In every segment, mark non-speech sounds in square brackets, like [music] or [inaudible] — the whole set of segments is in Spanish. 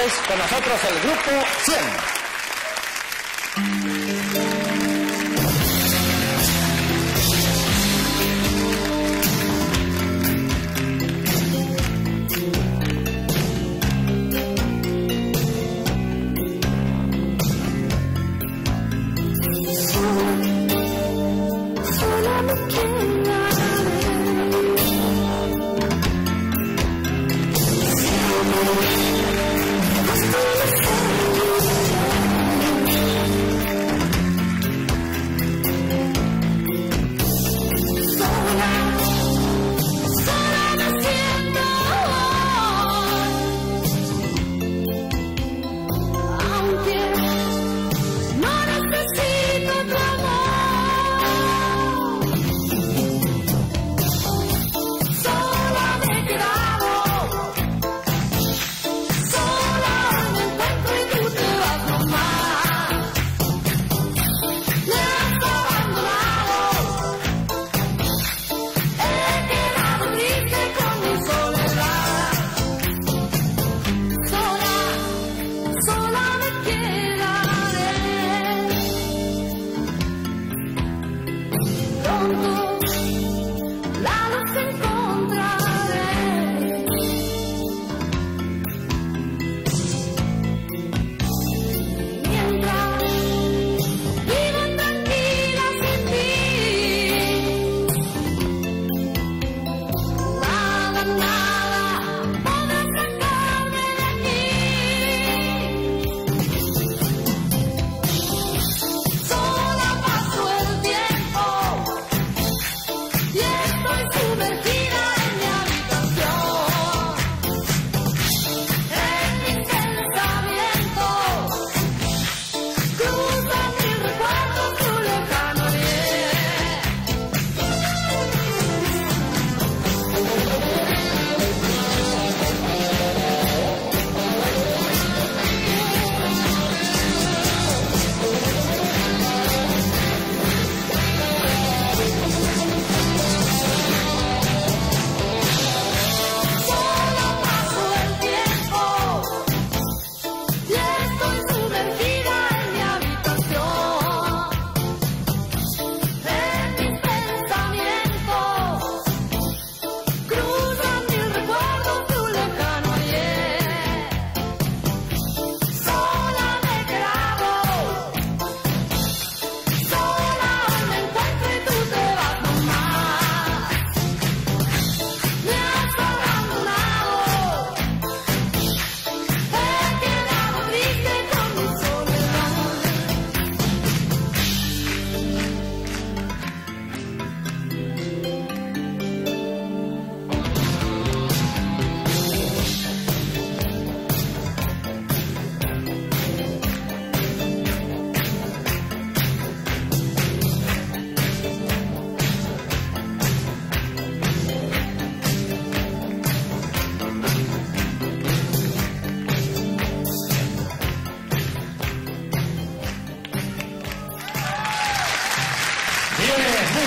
señores, con nosotros el grupo 100.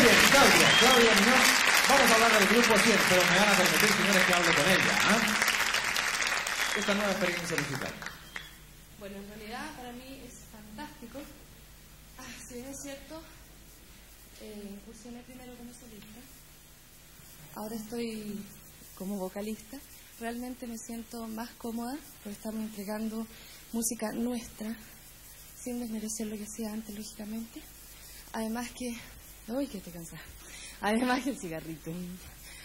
Claudia, Claudia Muñoz. Vamos a hablar del grupo 100, pero me van a permitir, señores, que hable con ella. ¿ah? Esta nueva experiencia musical. Bueno, en realidad para mí es fantástico. Ah, si bien es cierto, eh, primero como solista. Ahora estoy como vocalista. Realmente me siento más cómoda porque estamos entregando música nuestra, sin desmerecer lo que hacía antes, lógicamente. Además que... Uy, que te cansas. Además que el cigarrito.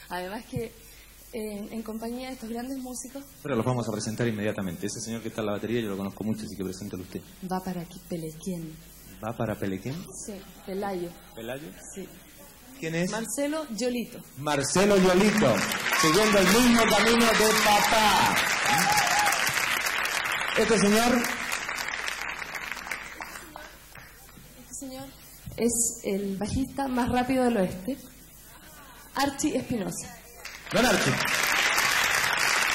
Además que eh, en compañía de estos grandes músicos Pero los vamos a presentar inmediatamente. Ese señor que está en la batería yo lo conozco mucho, así que preséntalo usted. va para aquí, Pelequien. ¿Va para Pelequén? Sí, Pelayo. ¿Pelayo? Sí. ¿Quién es? Marcelo Yolito. Marcelo Yolito, siguiendo el mismo camino de papá. Este señor, Este señor es el bajista más rápido del oeste, Archie Espinosa. Don Archie.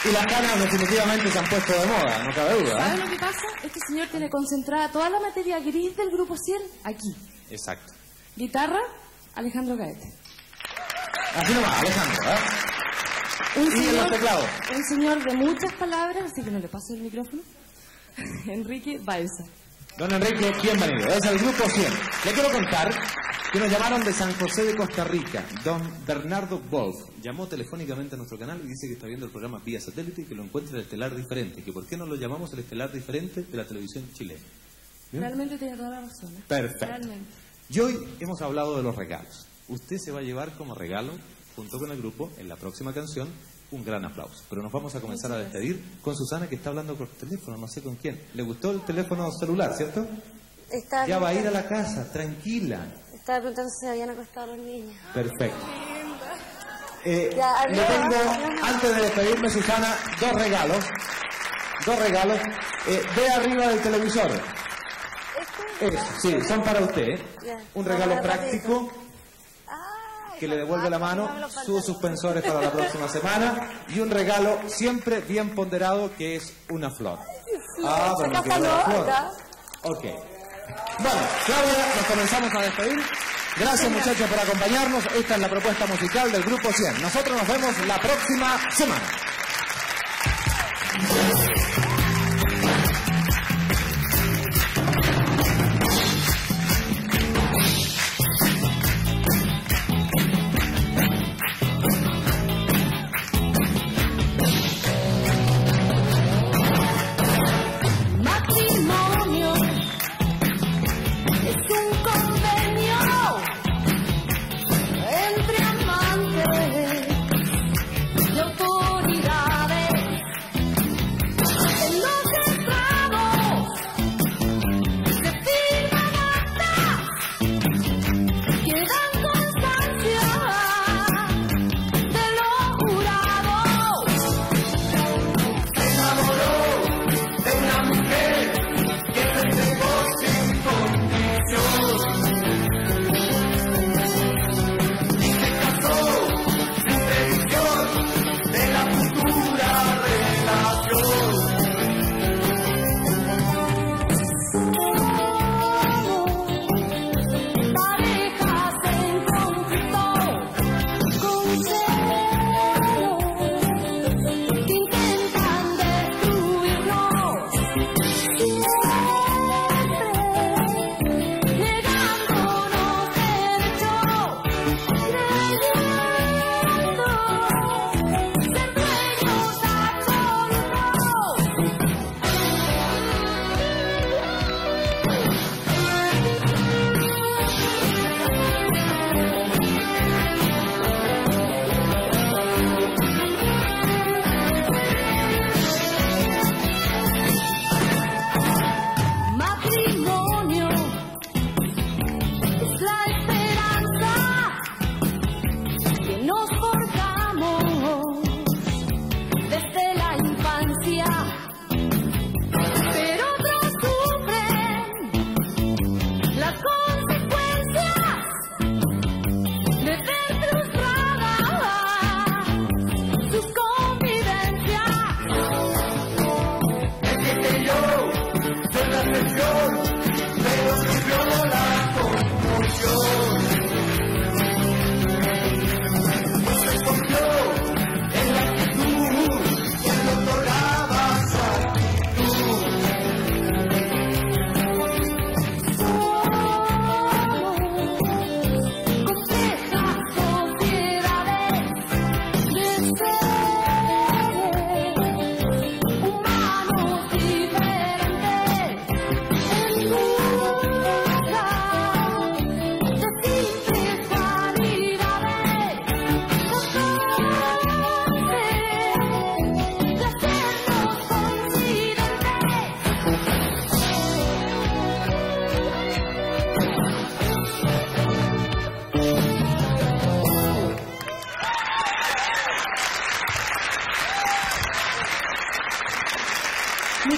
Y las canas definitivamente se han puesto de moda, no cabe duda. ¿Sabes ¿eh? lo que pasa? Este señor tiene concentrada toda la materia gris del grupo 100 aquí. Exacto. Guitarra, Alejandro Gaete. Así nomás, Alejandro. ¿eh? Un y en los señor, teclados. un señor de muchas palabras, así que no le paso el micrófono. [laughs] Enrique Balsa. Don Enrique, bienvenido. Es el Grupo 100. Le quiero contar que nos llamaron de San José de Costa Rica. Don Bernardo Wolf llamó telefónicamente a nuestro canal y dice que está viendo el programa vía satélite y que lo encuentra el estelar diferente. Que por qué no lo llamamos el estelar diferente de la televisión chilena. ¿Bien? Realmente tiene toda la razón. ¿eh? Perfecto. Realmente. Y hoy hemos hablado de los regalos. Usted se va a llevar como regalo, junto con el grupo, en la próxima canción, un gran aplauso. Pero nos vamos a comenzar a despedir con Susana, que está hablando por teléfono, no sé con quién. ¿Le gustó el teléfono celular, cierto? Estaba Ya va a ir a la casa, tranquila. Estaba preguntando si se habían acostado los niños. Perfecto. Eh, Ya, le adiós. tengo, antes de despedirme, Susana, dos regalos. Dos regalos. Eh, ve arriba del televisor. ¿Este? Eso, sí, son para usted. Ya. Un regalo práctico. Que le devuelve la mano, sus suspensores para la próxima semana y un regalo siempre bien ponderado que es una flor. Ah, pero no la esa flor. Ok. Bueno, Claudia, nos comenzamos a despedir. Gracias muchachos por acompañarnos. Esta es la propuesta musical del Grupo 100. Nosotros nos vemos la próxima semana.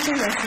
Muchas gracias. Gracias.